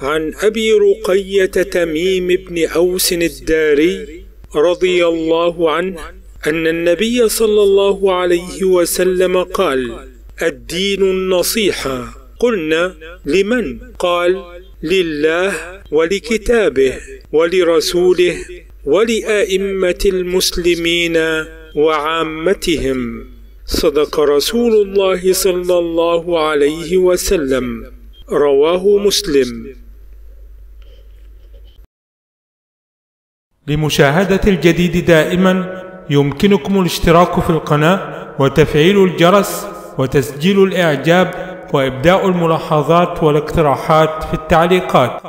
عن أبي رقية تميم بن أوس الداري رضي الله عنه أن النبي صلى الله عليه وسلم قال الدين النصيحة قلنا لمن؟ قال لله ولكتابه ولرسوله ولأئمة المسلمين وعامتهم. صدق رسول الله صلى الله عليه وسلم. رواه مسلم. لمشاهدة الجديد دائما يمكنكم الاشتراك في القناة وتفعيل الجرس وتسجيل الإعجاب وإبداء الملاحظات والاقتراحات في التعليقات.